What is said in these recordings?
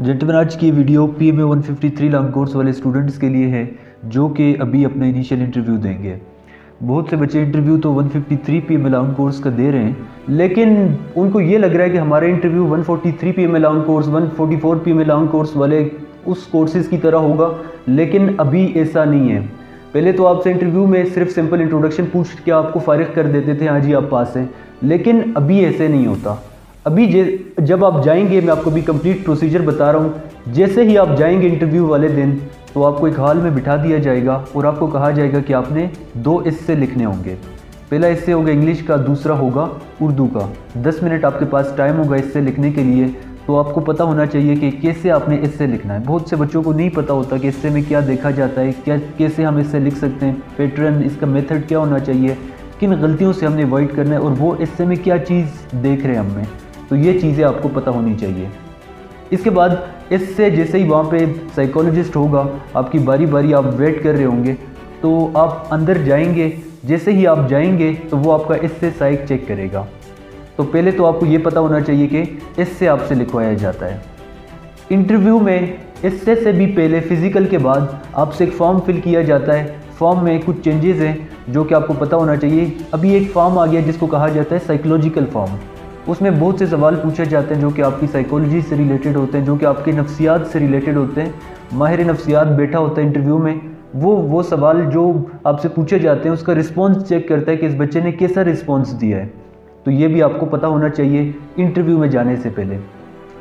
Gentleman आज की video P M A one fifty three long course वाले students के लिए है, जो कि अभी अपना इनिशियल इंटरव्यू देंगे। बहुत से बच्चे इंटरव्यू तो 153 fifty P M long course का दे रहे हैं, लेकिन उनको ये लग रहा है कि हमारा interview 143 P M long course 144 P M long course वाले उस कोर्सेज़ की तरह होगा, लेकिन अभी ऐसा नहीं है। पहले तो आपसे इंटरव्यू में सिर्फ़ सिंपल इंट्रोडक्शन पूछ के आपको फारिग कर देते थे हाँ जी आप पास हैं, लेकिन अभी ऐसे नहीं होता। अभी जब आप जाएँगे, मैं आपको भी कंप्लीट प्रोसीजर बता रहा हूँ। जैसे ही आप जाएँगे इंटरव्यू वाले दिन तो आपको एक हाल में बिठा दिया जाएगा और आपको कहा जाएगा कि आपने दो इससे लिखने होंगे। पहला इससे होगा इंग्लिश का, दूसरा होगा उर्दू का। 10 मिनट आपके पास टाइम होगा इससे लिखने के लिए तो आपको पता होना चाहिए कि कैसे आपने इससे लिखना है। बहुत से बच्चों को नहीं पता होता कि इससे में क्या देखा जाता है, क्या, कैसे हम इससे लिख सकते हैं। पैटर्न इसका मेथड क्या होना चाहिए, किन गलतियों से हमने अवॉइड करना है और वो इससे में क्या चीज़ देख रहे हैं हमें तो ये चीज़ें आपको पता होनी चाहिए। इसके बाद इससे जैसे ही वहाँ पे साइकोलॉजिस्ट होगा, आपकी बारी बारी आप वेट कर रहे होंगे तो आप अंदर जाएँगे, जैसे ही आप जाएँगे तो वो आपका इससे साइक चेक करेगा। तो पहले तो आपको ये पता होना चाहिए कि इससे आपसे लिखवाया जाता है। इंटरव्यू में इससे से भी पहले फ़िज़िकल के बाद आपसे एक फॉर्म फिल किया जाता है। फॉर्म में कुछ चेंजेस हैं, जो कि आपको पता होना चाहिए। अभी एक फॉर्म आ गया जिसको कहा जाता है साइकोलॉजिकल फॉर्म उसमें बहुत से सवाल पूछे जाते हैं जो कि आपकी साइकोलॉजी से रिलेटेड होते हैं, जो कि आपकी नफ्सियात से रिलेटेड होते हैं, माहिर नफ्सियात बैठा होता है इंटरव्यू में, वो वो सवाल जो आपसे पूछे जाते हैं, उसका रिस्पॉन्स चेक करता है कि इस बच्चे ने कैसा रिस्पॉन्स दिया है। तो ये भी आपको पता होना चाहिए इंटरव्यू में जाने से पहले।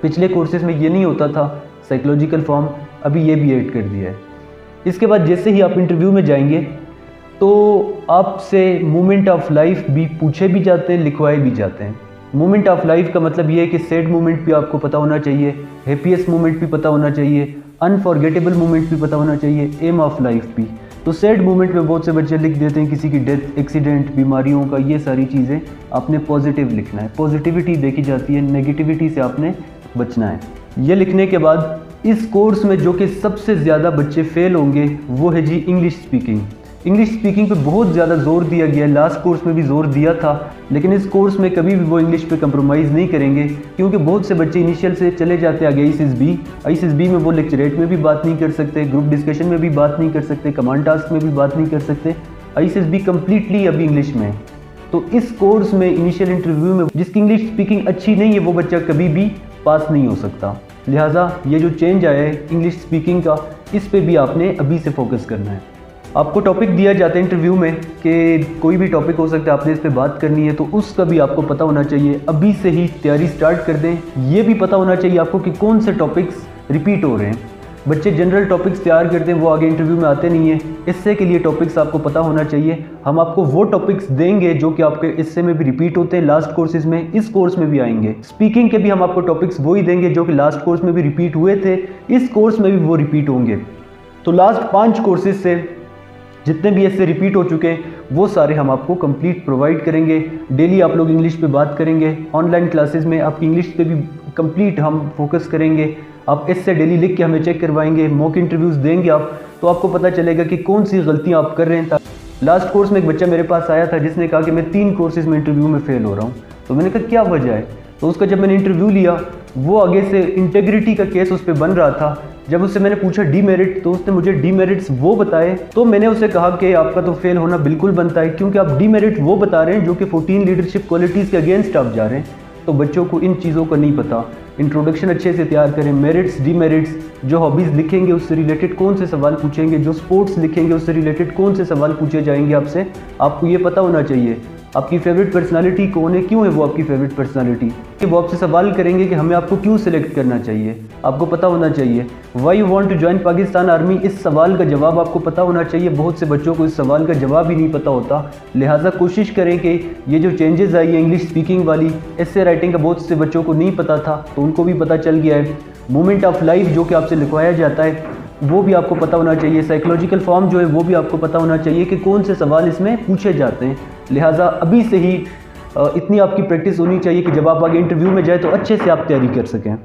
पिछले कोर्सेज में ये नहीं होता था साइकोलॉजिकल फॉर्म अभी ये भी ऐड कर दिया है। इसके बाद जैसे ही आप इंटरव्यू में जाएँगे तो आपसे मोमेंट ऑफ़ लाइफ भी पूछे भी जाते हैं, लिखवाए भी जाते हैं। मोमेंट ऑफ़ लाइफ का मतलब ये है कि सैड मोमेंट भी आपको पता होना चाहिए हैप्पीएस्ट मोमेंट भी पता होना चाहिए अनफॉर्गेटेबल मोमेंट भी पता होना चाहिए एम ऑफ़ लाइफ भी। तो सैड मोमेंट में बहुत से बच्चे लिख देते हैं किसी की डेथ एक्सीडेंट बीमारियों का, ये सारी चीज़ें आपने पॉजिटिव लिखना है। पॉजिटिविटी देखी जाती है नेगेटिविटी से आपने बचना है। ये लिखने के बाद इस कोर्स में जो कि सबसे ज़्यादा बच्चे फेल होंगे, वो है जी इंग्लिश स्पीकिंग इंग्लिश स्पीकिंग पे बहुत ज़्यादा ज़ोर दिया गया लास्ट कोर्स में भी ज़ोर दिया था, लेकिन इस कोर्स में कभी भी वो इंग्लिश पे कंप्रोमाइज़ नहीं करेंगे, क्योंकि बहुत से बच्चे इनिशियल से चले जाते आगे I S B I S B में वो लेक्चरेट में भी बात नहीं कर सकते ग्रुप डिस्कशन में भी बात नहीं कर सकते कमांड टास्क में भी बात नहीं कर सकते। आई एस बी कम्प्लीटली अभी इंग्लिश में है। तो इस कोर्स में इनिशियल इंटरव्यू में जिसकी इंग्लिश स्पीकिंग अच्छी नहीं है, वो बच्चा कभी भी पास नहीं हो सकता। लिहाजा ये जो चेंज आया है इंग्लिश स्पीकिंग का, इस पर भी आपने अभी से फोकस करना है। आपको टॉपिक दिया जाता है इंटरव्यू में कि कोई भी टॉपिक हो सकता है, आपने इस पर बात करनी है तो उसका भी आपको पता होना चाहिए। अभी से ही तैयारी स्टार्ट कर दें। ये भी पता होना चाहिए आपको कि कौन से टॉपिक्स रिपीट हो रहे हैं। बच्चे जनरल टॉपिक्स तैयार करते हैं वो आगे इंटरव्यू में आते नहीं है। इससे के लिए टॉपिक्स आपको पता होना चाहिए। हम आपको वो टॉपिक्स देंगे जो कि आपके इससे में भी रिपीट होते हैं लास्ट कोर्सेज में, इस कोर्स में भी आएँगे। स्पीकिंग के भी हम आपको टॉपिक्स वो ही देंगे जो कि लास्ट कोर्स में भी रिपीट हुए थे, इस कोर्स में भी वो रिपीट होंगे। तो लास्ट पाँच कोर्सेज से जितने भी ऐसे रिपीट हो चुके हैं, वो सारे हम आपको कंप्लीट प्रोवाइड करेंगे। डेली आप लोग इंग्लिश पे बात करेंगे। ऑनलाइन क्लासेस में आपकी इंग्लिश पे भी कंप्लीट हम फोकस करेंगे। आप इससे डेली लिख के हमें चेक करवाएँगे मॉक इंटरव्यूज़ देंगे आप तो आपको पता चलेगा कि कौन सी गलतियाँ आप कर रहे हैं। लास्ट कोर्स में एक बच्चा मेरे पास आया था, जिसने कहा कि मैं तीन कोर्सेज में इंटरव्यू में फ़ेल हो रहा हूँ। तो मैंने कहा, क्या वजह है? तो उसका जब मैंने इंटरव्यू लिया वो आगे से इंटेग्रिटी का केस उस पर बन रहा था। जब उससे मैंने पूछा डीमेरिट तो उसने मुझे डीमेरिट्स वो बताए। तो मैंने उसे कहा कि आपका तो फेल होना बिल्कुल बनता है, क्योंकि आप डीमेरिट वो बता रहे हैं जो कि 14 लीडरशिप क्वालिटीज़ के अगेंस्ट आप जा रहे हैं। तो बच्चों को इन चीज़ों का नहीं पता। इंट्रोडक्शन अच्छे से तैयार करें। मेरिट्स डीमेरिट्स जो हॉबीज़ लिखेंगे उससे रिलेटेड कौन से सवाल पूछेंगे, जो स्पोर्ट्स लिखेंगे उससे रिलेटेड कौन से सवाल पूछे जाएँगे आपसे, आपको ये पता होना चाहिए आपकी फेवरेट पर्सनालिटी कौन है? क्यों है वो आपकी फेवरेट पर्सनालिटी कि वो आपसे सवाल करेंगे कि हमें आपको क्यों सिलेक्ट करना चाहिए? आपको पता होना चाहिए। Why you want to join Pakistan army इस सवाल का जवाब आपको पता होना चाहिए। बहुत से बच्चों को इस सवाल का जवाब ही नहीं पता होता। लिहाजा कोशिश करें कि ये जो चेंजेस आई है इंग्लिश स्पीकिंग वाली ऐसे राइटिंग का बहुत से बच्चों को नहीं पता था तो उनको भी पता चल गया है। मोमेंट ऑफ़ लाइफ जो कि आपसे लिखवाया जाता है वो भी आपको पता होना चाहिए। साइकोलॉजिकल फॉर्म जो है, वो भी आपको पता होना चाहिए कि कौन से सवाल इसमें पूछे जाते हैं। लिहाजा अभी से ही इतनी आपकी प्रैक्टिस होनी चाहिए कि जब आप आगे इंटरव्यू में जाए तो अच्छे से आप तैयारी कर सकें।